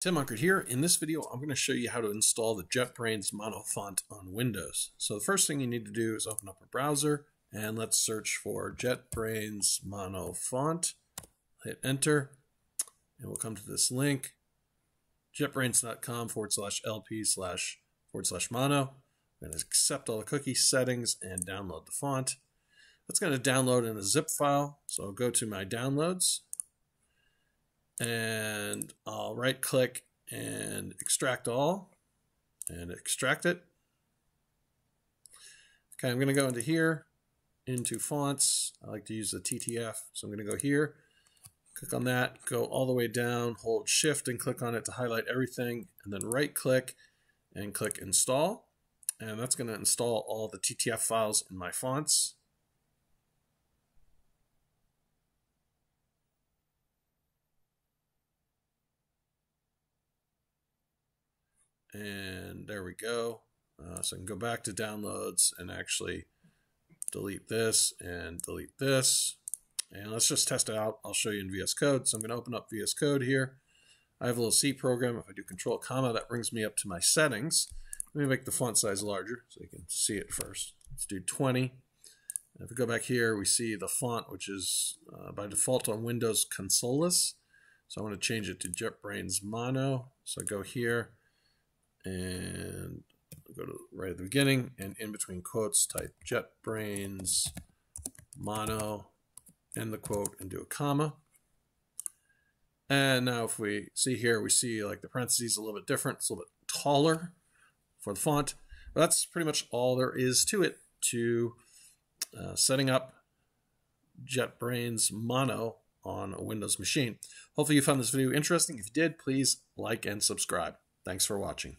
Tim Unkert here. In this video, I'm going to show you how to install the JetBrains Mono font on Windows. So the first thing you need to do is open up a browser and let's search for JetBrains Mono font. Hit enter and we'll come to this link, jetbrains.com forward slash LP slash forward slash mono. I'm going to accept all the cookie settings and download the font. That's going to download in a zip file. So I'll go to my downloads and I'll right click and extract all and extract it. Okay, I'm going to go into here, into fonts. I like to use the TTF, so I'm going to go here, click on that, go all the way down, hold shift and click on it to highlight everything, and then right click and click install. And that's going to install all the TTF files in my fonts. And there we go. Uh, so I can go back to downloads and actually delete this and delete this. And let's just test it out. I'll show you in VS Code. So I'm going to open up VS Code here. I have a little C program. If I do control comma, that brings me up to my settings. Let me make the font size larger so you can see it first. Let's do 20. And if we go back here, we see the font, which is uh, by default on Windows Consolas. So I want to change it to JetBrains Mono. So I go here, and go to right at the beginning and in between quotes type JetBrains mono end the quote and do a comma. And now if we see here, we see like the parentheses a little bit different. It's a little bit taller for the font. But that's pretty much all there is to it to uh, setting up JetBrains Mono on a Windows machine. Hopefully you found this video interesting. If you did, please like and subscribe. Thanks for watching.